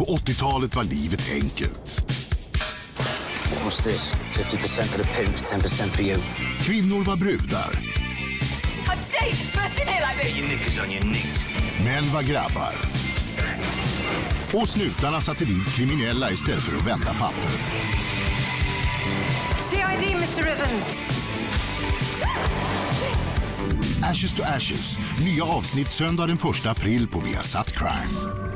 På 80-talet var livet enkelt. What's this? 50% for the pimps, 10% for you. Kvinnor var brudar. A date burst in here like this. Your knickers on your knees. Män var grabbar. Och snutarna satte dit kriminella istället för att vända papper. CID, Mr. Rivens. Ashes to Ashes. Nya avsnitt söndag den 1 april på Viasat Crime.